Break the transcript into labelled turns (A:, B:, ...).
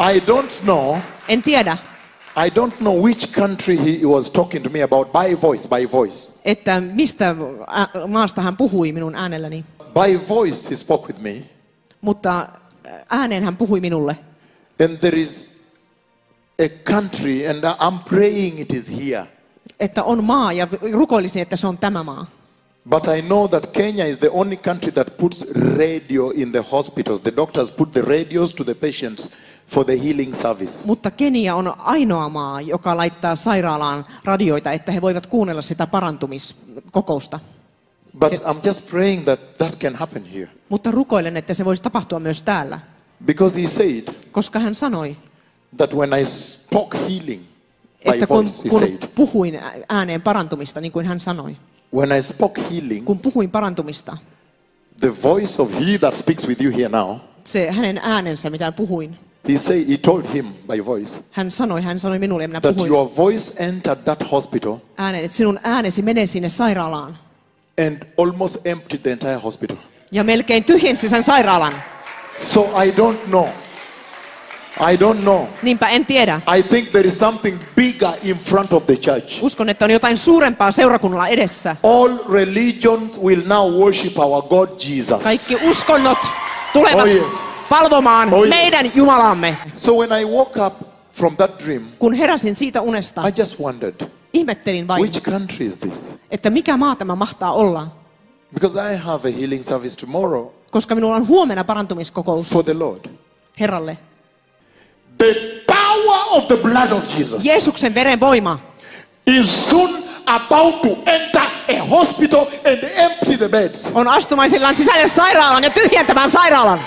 A: I don't know.
B: En tiedä,
A: I don't know which country he was talking to me about by voice, by voice.
B: että mistä maasta hän puhui minun äänelläni,
A: By voice he spoke with me.
B: mutta ääneen hän puhui minulle.
A: And there is a country, and I'm praying it is here.
B: Että on maa ja rukoilisin, että se on tämä maa.
A: But I know that Kenya is the only country that puts radio in the hospitals. The doctors put the radios to the patients for the healing service.
B: Mutta Kenia on ainoa maa, joka laittaa sairaalaan radioita, että he voivat kuunnella sitä parantumiskokousta.
A: But
B: Se-
A: I'm just praying that that can happen here.
B: Mutta rukoilen, että se voisi tapahtua myös täällä,
A: Because he said
B: koska hän sanoi,
A: that when I spoke healing
B: että kun,
A: voice,
B: kun puhuin ääneen parantumista, niin kuin hän sanoi,
A: when I spoke healing,
B: kun puhuin parantumista,
A: the voice of he that speaks with you here now,
B: se hänen äänensä, mitä puhuin,
A: he said, he told him by voice
B: hän sanoi, hän sanoi minulle, minä
A: that
B: puhuin
A: your voice entered that hospital
B: ääneen, että sinun äänesi menee sinne sairaalaan
A: and almost emptied the entire hospital.
B: ja melkein tyhjensi sen sairaalan.
A: So I don't know. I don't know.
B: Niinpä en tiedä.
A: I think there is something bigger in front of the church.
B: Uskon, että on jotain suurempaa seurakunnalla edessä.
A: All religions will now worship our God Jesus.
B: Kaikki uskonnot tulevat
A: Oh yes.
B: palvomaan
A: Oh yes.
B: meidän Jumalamme.
A: So when I woke up from that dream,
B: Kun heräsin siitä unesta,
A: I just wondered,
B: ihmettelin vain,
A: which country is this?
B: että mikä maa tämä mahtaa olla.
A: Because I have a healing service tomorrow
B: Koska minulla on huomenna parantumiskokous
A: for the Lord.
B: Herralle.
A: The power of the blood of Jesus
B: Jeesuksen veren voima
A: is soon about to enter a hospital and empty the beds.
B: on astumaisillaan sisälle sairaalan ja tyhjentämään sairaalan.